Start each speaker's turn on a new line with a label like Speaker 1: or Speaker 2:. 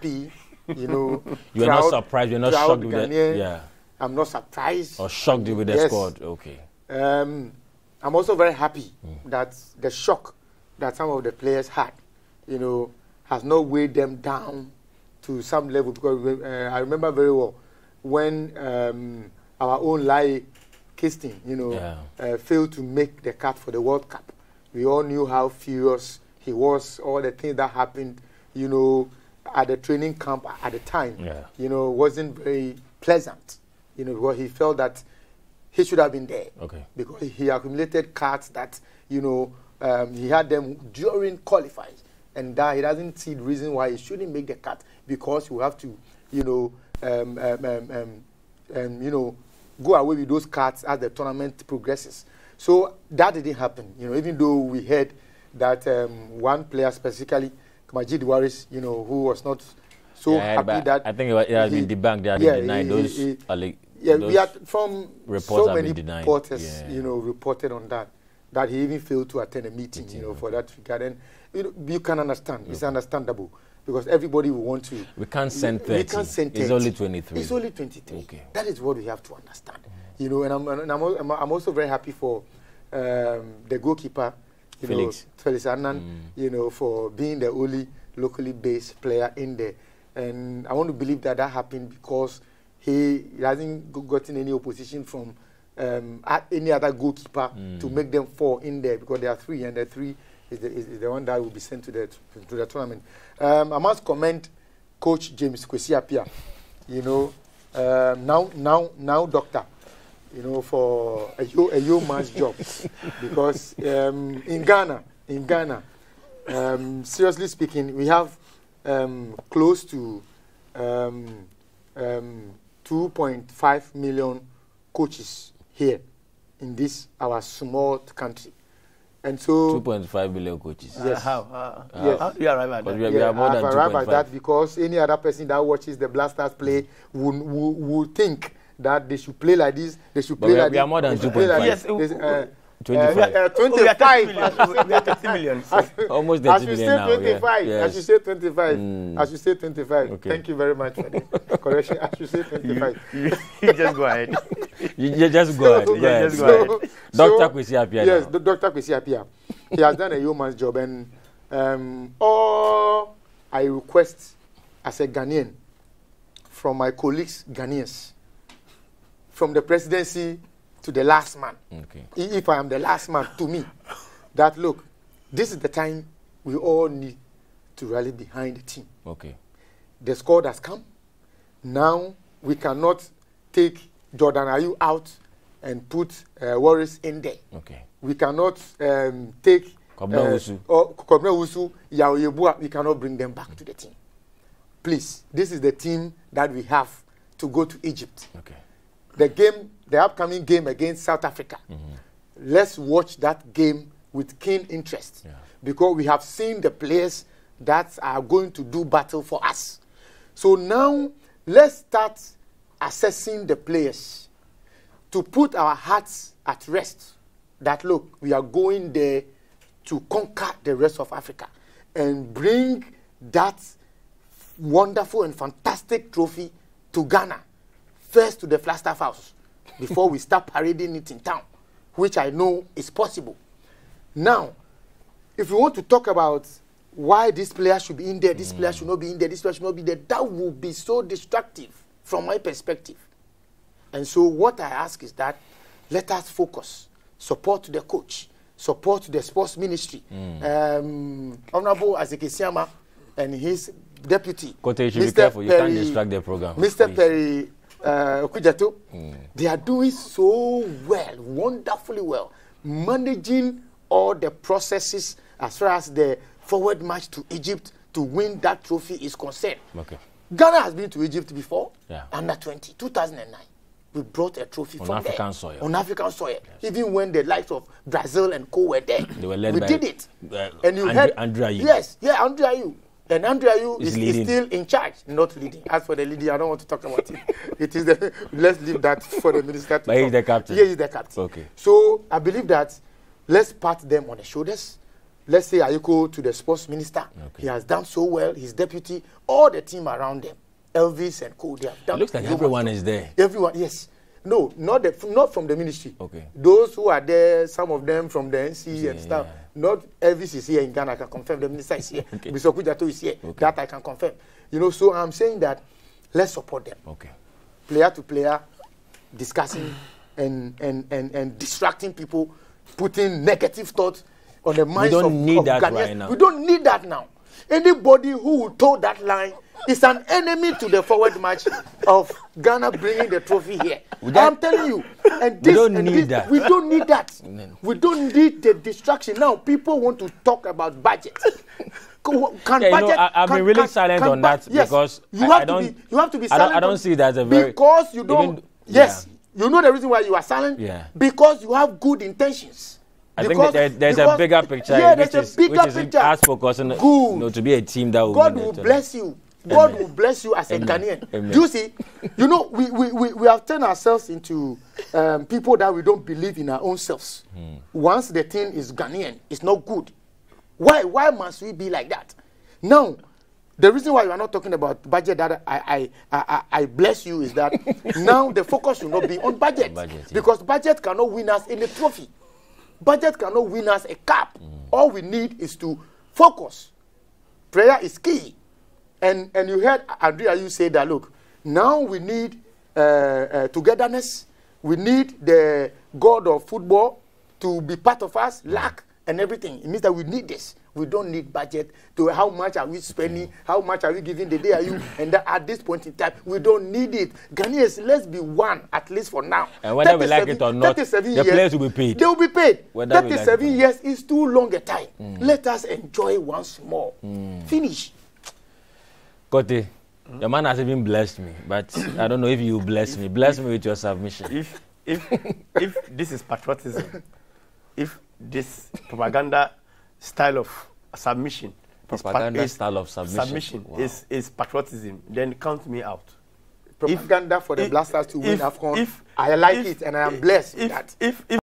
Speaker 1: happy, you know.
Speaker 2: You're not surprised, you're not shocked with that. Yeah.
Speaker 1: I'm not surprised.
Speaker 2: Or shocked with the
Speaker 1: Yes.
Speaker 2: squad. Okay.
Speaker 1: Um, I'm also very happy
Speaker 2: Mm.
Speaker 1: that the shock that some of the players had, you know, has not weighed them down to some level because uh, I remember very well when um, our own Lai Kistin, you know,
Speaker 2: Yeah.
Speaker 1: uh, failed to make the cut for the World Cup. We all knew how furious he was, all the things that happened, you know, at the training camp at the time,
Speaker 2: Yeah.
Speaker 1: you know, wasn't very pleasant, you know, because he felt that he should have been there
Speaker 2: Okay.
Speaker 1: because he accumulated cards that you know um, he had them during qualifiers, and that he doesn't see the reason why he shouldn't make the cut because you have to, you know, um, um, um, um, um, you know, go away with those cards as the tournament progresses. So that didn't happen, you know, even though we heard that um, one player specifically, Majid Waris, you know, who was not so
Speaker 2: Yeah,
Speaker 1: happy that
Speaker 2: I think it, has
Speaker 1: he-
Speaker 2: been debunked. They
Speaker 1: yeah,
Speaker 2: denied
Speaker 1: he-
Speaker 2: those.
Speaker 1: he- he-
Speaker 2: alle-
Speaker 1: yeah,
Speaker 2: those
Speaker 1: we had from so many reporters,
Speaker 2: Yeah.
Speaker 1: you know, reported on that that he even failed to attend a meeting, you know, for that regard. And you, know, you can understand; it's understandable because everybody will want to.
Speaker 2: We can't send
Speaker 1: We
Speaker 2: 30.
Speaker 1: can't send 30.
Speaker 2: It's only 23.
Speaker 1: It's only 23.
Speaker 2: Okay.
Speaker 1: That is what we have to understand. You know, and I'm, and I'm, I'm also very happy for um, the goalkeeper, you
Speaker 2: Felix.
Speaker 1: know, Felix Annan, you know, for being the only locally based player in there. And I want to believe that that happened because he hasn't gotten any opposition from um, any other goalkeeper to make them fall in there because there are three, and the three is the, is, the one that will be sent to the to the tournament. Um, I must commend Coach James Kwesi Appiah, you know, um, now now now doctor, you know, for a yo a yeoman's job because um, in Ghana in Ghana, um, seriously speaking, we have um, close to um, um, 2.5 million coaches here in this our small country, and so
Speaker 2: 2.5 million coaches.
Speaker 1: Yes.
Speaker 3: Uh, how? Uh,
Speaker 1: Yes.
Speaker 3: How do you arrive at that?
Speaker 2: We are, we are more
Speaker 1: I've
Speaker 2: than
Speaker 1: arrived at that because any other person that watches the Black Stars play would, would, would think that they should play like this. They should
Speaker 2: But
Speaker 1: play
Speaker 2: we are-
Speaker 1: like
Speaker 2: we are
Speaker 1: this,
Speaker 2: more than
Speaker 1: they should play like
Speaker 2: 2.5.
Speaker 1: this.
Speaker 3: Yes,
Speaker 1: This, uh,
Speaker 2: 25.
Speaker 1: Uh, uh,
Speaker 3: Oh, we are
Speaker 1: 25.
Speaker 3: 30 million. We are 30 million.
Speaker 2: Almost
Speaker 1: I
Speaker 2: 30
Speaker 1: should say
Speaker 2: million now. yeah.
Speaker 1: 25. I
Speaker 2: Yes.
Speaker 1: should say 25.
Speaker 2: Mm.
Speaker 1: I should say 25.
Speaker 2: Okay.
Speaker 1: Thank you very much for the correction. I should say
Speaker 3: you,
Speaker 1: 25.
Speaker 3: you, you just go ahead.
Speaker 2: You, you just go ahead.
Speaker 1: So-
Speaker 3: just go ahead.
Speaker 2: Dr. Kwesi Appiah
Speaker 1: Yes,
Speaker 2: now.
Speaker 1: Dr. Kwesi Appiah. He has done a yeoman's job, and um, all I request as a Ghanaian from my colleagues, Ghanaians, from the presidency to the last man,
Speaker 2: Okay.
Speaker 1: if I am the last man, to me, that look, this is the time we all need to rally behind the team.
Speaker 2: Okay.
Speaker 1: The squad has come. Now we cannot take Jordan Ayew out and put uh, Waris in there.
Speaker 2: Okay.
Speaker 1: We cannot um, take or Kwabena Owusu, Yaw Yeboah, we cannot bring them back to the team. Please, this is the team that we have to go to Egypt.
Speaker 2: Okay.
Speaker 1: The game, the upcoming game against South Africa. Mm-hmm. Let's watch that game with keen interest
Speaker 2: Yeah.
Speaker 1: because we have seen the players that are going to do battle for us. So now let's start assessing the players to put our hearts at rest that look, we are going there to conquer the rest of Africa and bring that wonderful and fantastic trophy to Ghana, first to the Flagstaff House, before we start parading it in town, which I know is possible. Now, if we want to talk about why this player should be in there, this player should not be in there, this player should not be there, that will be so destructive from my perspective. And so, what I ask is that let us focus, support the coach, support the sports ministry. Um, Honorable Isaac Asiamah and his deputy,
Speaker 2: Kote, you should be careful. You can't distract the program.
Speaker 1: Mr.
Speaker 2: please.
Speaker 1: Perry uh, Okujato, they are doing so well, wonderfully well, managing all the processes as far as the forward march to Egypt to win that trophy is concerned.
Speaker 2: Okay.
Speaker 1: Ghana has been to Egypt before,
Speaker 2: Yeah.
Speaker 1: under 20, 2009. We brought a trophy
Speaker 2: On
Speaker 1: from
Speaker 2: African
Speaker 1: there,
Speaker 2: soil.
Speaker 1: On African soil. Even when the likes of Brazil and Co were there,
Speaker 2: They were led
Speaker 1: we
Speaker 2: by,
Speaker 1: did it.
Speaker 2: uh,
Speaker 1: and you
Speaker 2: Andre-
Speaker 1: had
Speaker 2: Andre Ayew.
Speaker 1: Yes, yeah, Andre Ayew. And Andre Ayew
Speaker 2: Is
Speaker 1: is, still in charge, not leading. As for the leading, I don't want to talk about it. it is the let's leave that for the minister to
Speaker 2: But he's the captain.
Speaker 1: Yeah, he's the captain.
Speaker 2: Okay.
Speaker 1: So I believe that let's pat them on the shoulders. let's say Ayiko to the sports minister. He has done so well. His deputy, all the team around them, Elvis and Co. They have done.
Speaker 2: It looks like everyone is there.
Speaker 1: Everyone, yes. No, not the not from the ministry.
Speaker 2: Okay.
Speaker 1: Those who are there, some of them from the NC and
Speaker 2: Yeah,
Speaker 1: stuff.
Speaker 2: yeah.
Speaker 1: Not Elvis is here in Ghana. I can confirm. The minister is here.
Speaker 2: Okay.
Speaker 1: Mr. Kujato is here.
Speaker 2: Okay.
Speaker 1: That I can confirm. You know, so I'm saying that let's support them
Speaker 2: Okay.
Speaker 1: player to player discussing and, and, and, and distracting people, putting negative thoughts on the minds
Speaker 2: don't
Speaker 1: of,
Speaker 2: need
Speaker 1: of
Speaker 2: that
Speaker 1: Ghanaians.
Speaker 2: right now.
Speaker 1: We don't need that now. Anybody who will toe that line is an enemy to the forward match of Ghana bringing the trophy here. I'm telling you. And this,
Speaker 2: don't
Speaker 1: and
Speaker 2: need
Speaker 1: this-
Speaker 2: that.
Speaker 1: We don't need that. We don't need the distraction. Now, people want to talk about budget. Can
Speaker 2: Yeah, you know,
Speaker 1: budget?
Speaker 2: I- I've been really
Speaker 1: can-
Speaker 2: silent
Speaker 1: can
Speaker 2: on that
Speaker 1: yes,
Speaker 2: because
Speaker 1: you
Speaker 2: I-
Speaker 1: have
Speaker 2: I
Speaker 1: to
Speaker 2: don't-
Speaker 1: be. You have to be
Speaker 2: I don't- I don't see it as a very-
Speaker 1: because you don't.
Speaker 2: even-
Speaker 1: yes,
Speaker 2: yeah.
Speaker 1: you know the reason why you are silent.
Speaker 2: Yeah.
Speaker 1: Because you have good intentions.
Speaker 2: I think
Speaker 1: Because-
Speaker 2: that there, there's a bigger picture,
Speaker 1: Yeah,
Speaker 2: which
Speaker 1: there's
Speaker 2: is
Speaker 1: a bigger
Speaker 2: which is
Speaker 1: picture.
Speaker 2: us focusing,
Speaker 1: Good.
Speaker 2: you know, to be a team that will
Speaker 1: God will bless you. God will bless you as a. Ghanaian. Do you see? You know, we, we, we, we have turned ourselves into um, people that we don't believe in our own selves.
Speaker 2: Hmm.
Speaker 1: Once the thing is Ghanaian, it's not good. Why, why must we be like that? Now, the reason why you are not talking about budget that I, I, I, I- bless you is that now the focus should not be on budget.
Speaker 2: Budget, yeah.
Speaker 1: Because budget cannot win us any trophy. Budget cannot win us a cup. All we need is to focus. Prayer is key. And, and you heard Andre Ayew say that, look, now we need uh, uh, togetherness. We need the God of football to be part of us, luck and everything. It means that we need this. We don't need budget to how much are we spending, how much are we giving the day are you, and that at this point in time, we don't need it. Ghanaians, let's be one at least for now.
Speaker 2: And whether we like it or not,
Speaker 1: 37
Speaker 2: the players will be paid.
Speaker 1: They will be paid.
Speaker 2: Whether we like
Speaker 1: 37 years is too long a time. Let us enjoy once more. Finish.
Speaker 2: Kote, your man has even blessed me, but I don't know if you bless me. Bless me with your submission.
Speaker 3: if if if this is patriotism, if this propaganda style of submission, is pa-
Speaker 2: Propaganda
Speaker 3: is
Speaker 2: style of submission.
Speaker 3: submission
Speaker 2: Wow.
Speaker 3: is is patriotism, then count me out.
Speaker 1: Propaganda for the
Speaker 3: if-
Speaker 1: Blasters to win
Speaker 3: if-
Speaker 1: AFCON.
Speaker 3: if-
Speaker 1: I like
Speaker 3: if-
Speaker 1: it and I am blessed with
Speaker 3: If
Speaker 1: that.
Speaker 3: if if